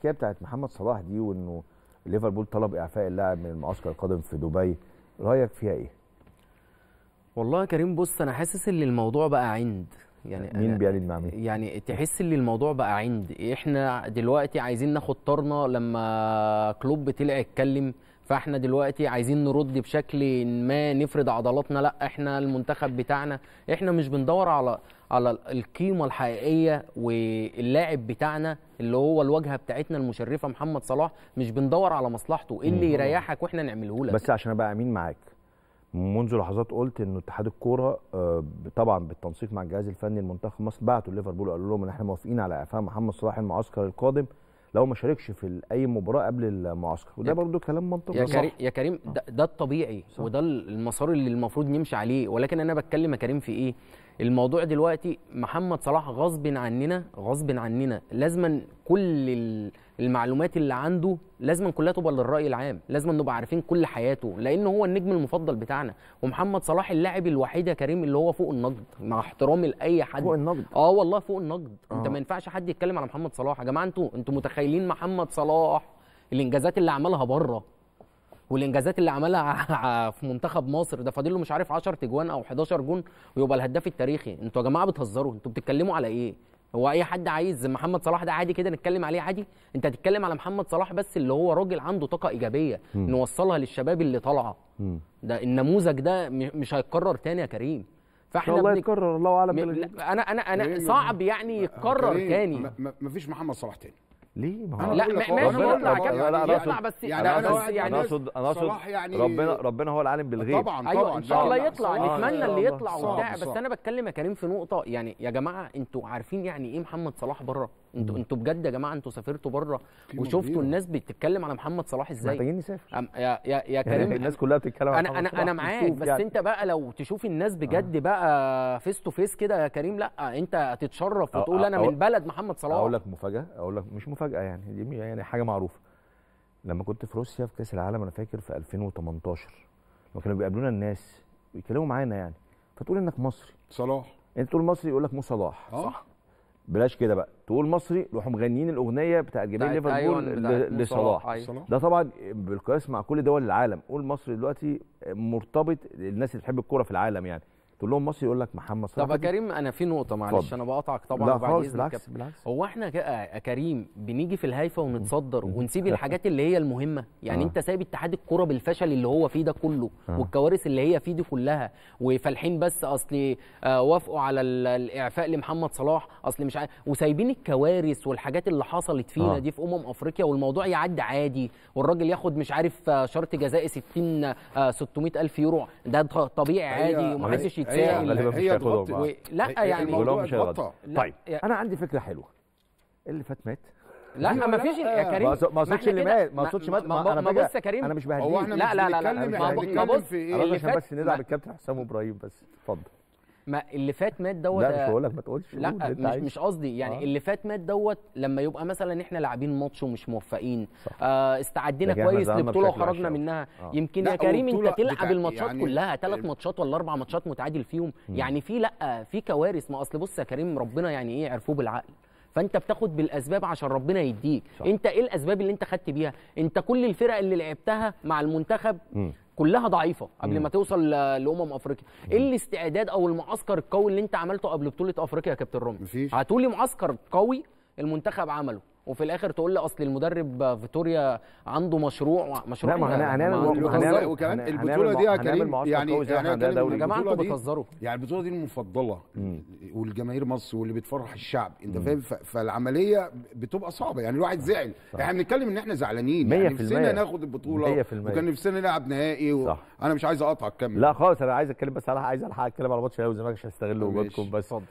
الحكاية بتاعت محمد صلاح دي وإنه ليفربول طلب إعفاء اللاعب من المعسكر القادم في دبي رأيك فيها إيه؟ والله يا كريم بص أنا حاسس إن الموضوع بقى عند. يعني مين بيعلن مع مين؟ يعني تحس إن الموضوع بقى عند. إحنا دلوقتي عايزين ناخد طارنا لما كلوب طلع يتكلم فاحنا دلوقتي عايزين نرد بشكل ما نفرض عضلاتنا لا إحنا المنتخب بتاعنا إحنا مش بندور على على القيمة الحقيقية واللاعب بتاعنا اللي هو الواجهة بتاعتنا المشرفة محمد صلاح مش بندور على مصلحته. إيه اللي يريحك وإحنا نعمله لك؟ بس عشان أبقى أمين معاك منذ لحظات قلت انه اتحاد الكورة آه، طبعا بالتنسيق مع الجهاز الفني لمنتخب مصر بعتوا ليفربول وقالوا لهم إن إحنا موافقين على إعفاء محمد صلاح المعسكر القادم. لو ما شاركش في أي مباراة قبل المعسكر. وده برضو كلام منطقي. يا صح. كريم يا كريم ده, ده الطبيعي. صح. وده المسار اللي المفروض نمشي عليه. ولكن أنا بتكلم يا كريم في إيه؟ الموضوع دلوقتي محمد صلاح غصب عننا غصب عننا. لازما كل ال- المعلومات اللي عنده لازما كلها تبقى للرأي العام. لازما نبقى عارفين كل حياته لأن هو النجم المفضل بتاعنا. ومحمد صلاح اللاعب الوحيد يا كريم اللي هو فوق النقد مع احترامي لأي حد. فوق النقد؟ آه والله فوق النقد. أنت آه. ما ينفعش حد يتكلم على محمد صلاح. يا جماعة أنتوا أنتوا متخيلين محمد صلاح؟ الإنجازات اللي عملها بره. والإنجازات اللي عملها في منتخب مصر ده فاضل له مش عارف 10 تجوان أو 11 جون ويبقى الهداف التاريخي. أنتوا يا جماعة بتهزروا أنتوا بتتكلموا على إيه؟ هو أي حد عايز محمد صلاح ده عادي كده نتكلم عليه عادي؟ انت هتتكلم على محمد صلاح بس اللي هو راجل عنده طاقة إيجابية مم. نوصلها للشباب اللي طالعة. ده النموذج ده م- مش هيتكرر تاني يا كريم. فاحنا شاء الله بنك- يتكرر الله أعلم م- أنا أنا أنا كريم، صعب يعني يتكرر تاني. مفيش محمد صلاح تاني. ليه ما هو لا ماشي ربنا- يطلع أنا يطلع بس يعني واحد يعني أنا اقصد أنا أقصد يعني ربنا ربنا هو العالم بالغيب طبعا أيوه طبعا إن شاء الله. يطلع نتمنى. اللي يطلع وبتاع بس. أنا بتكلم يا كريم في نقطة يعني يا جماعة أنتوا عارفين يعني إيه محمد صلاح بره أنتوا أنتوا بجد يا جماعة أنتوا سافرتوا بره وشفتوا. الناس بتتكلم على محمد صلاح إزاي محتاجين نسافر يا يا يا يعني كريم الناس كلها بتتكلم عن أنا محمد أنا. أنا معاك بس يعني. أنت بقى لو تشوف الناس بجد بقى face to face كده يا كريم لأ أنت هتتشرف أو- وتقول أنا أو- من بلد محمد صلاح أقول لك مفاجأة أقول لك مش مفاجاه يعني دي يعني حاجة معروفة. لما كنت في روسيا في كأس العالم أنا فاكر في 2018 لما كانوا بيقابلونا الناس ويتكلموا معانا يعني. فتقول إنك مصري. صلاح. أنت تقول مصري يقول لك مو صلاح. آه. بلاش كده بقى. تقول مصري روحوا مغنيين الأغنية بتاعت جماهير ليفربول أيوة، لصلاح. أيوة. ده طبعا بالقياس مع كل دول العالم. قول مصري دلوقتي مرتبط الناس اللي بتحب الكورة في العالم يعني. تقول لهم مصري يقول لك محمد صلاح طب يا كريم أنا في نقطة معلش. أنا بقطعك طبعا لا وبعد خالص بالعكس. بالعكس هو إحنا يا كريم بنيجي في الهايفة ونتصدر ونسيب الحاجات اللي هي المهمة يعني آه. أنت سايب اتحاد الكوره بالفشل اللي هو فيه ده كله آه. والكوارث اللي هي فيه دي كلها وفالحين بس أصل آه، وافقوا على ال- الإعفاء لمحمد صلاح أصل مش عارف وسايبين الكوارث والحاجات اللي حصلت فينا آه. دي في أمم أفريقيا والموضوع يعدي عادي والراجل ياخد مش عارف آه، شرط جزائي 60 آه، 600 ألف يورو ده طبيعي عادي هي- ومحدش هي- هي. و- لا يعني الموضوع مش لا، طيب. يا- أنا عندي فكرة حلوة. اللي فات مات. لا أيوة، ما لا، فيش. يا كريم ما اقصدش اللي مات ما اقصدش مات. ما, أنا بص يا كريم. أنا مش بهديك لا، لا، لا، لا. بنتكلم ما- بص، في إيه اللي فات- بس ندعم الكابتن حسام إبراهيم بس. اتفضل. ما اللي فات مات دوت لا مش بقول لك ما تقولش لا مش. مش قصدي يعني آه. اللي فات مات دوت لما يبقى مثلا إحنا لاعبين ماتش ومش موفقين صح. آه استعدينا كويس لبطولة وخرجنا. منها آه. يمكن يا كريم أنت تلعب الماتشات يعني- كلها ثلاث ماتشات ولا أربع ماتشات متعادل فيهم يعني في لا في كوارث ما أصل بص يا كريم ربنا يعني إيه عرفوه بالعقل فأنت بتاخد بالأسباب عشان ربنا يديك صح. أنت إيه الأسباب اللي أنت خدت بيها أنت كل الفرق اللي لعبتها مع المنتخب مم. كلها ضعيفة قبل مم. ما توصل لأمم أفريقيا إيه الاستعداد أو المعسكر القوي اللي أنت عملته قبل بطولة أفريقيا يا كابتن رامي. هتقولي معسكر قوي المنتخب عمله وفي الآخر تقول لي أصل المدرب فيتوريا عنده مشروع مشروع لا، ما إيه؟ هن- هنعمل- هنعمل-. وكمان البطولة دي يا كريم يعني يعني إحنا. يا جماعة أنتوا بتهزروا. يعني البطولة دي المفضلة. والجماهير مصر واللي بتفرح الشعب. أنت فاهم؟ فالعملية بتبقى صعبة. يعني الواحد زعل. إحنا بنتكلم إن إحنا زعلانين. يعني نفسنا. ناخد البطولة. وكان نفسنا نلعب نهائي و... أنا مش عايز اقطعك كمل. لا خالص أنا عايز أتكلم بس على عايز ألحق أتكلم على ماتش الاهلي والزمالك عشان استغل. وجودكم بس. اتفضل.